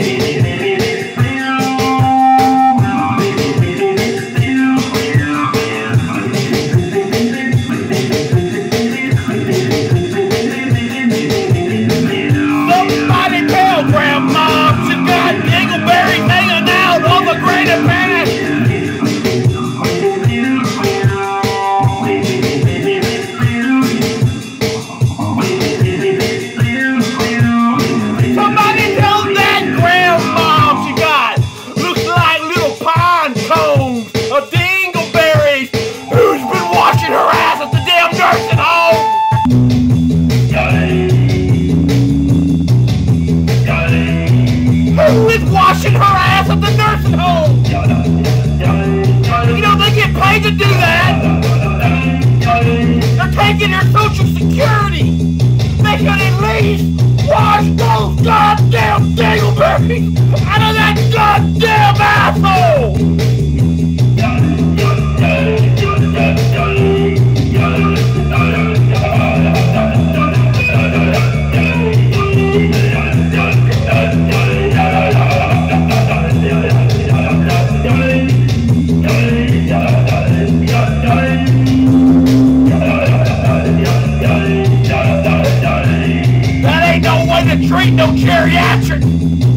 Somebody Who is washing her ass at the nursing home? You know they get paid to do that. They're taking their social security. They should at least wash those goddamn dingleberries out of that goddamn train no geriatric.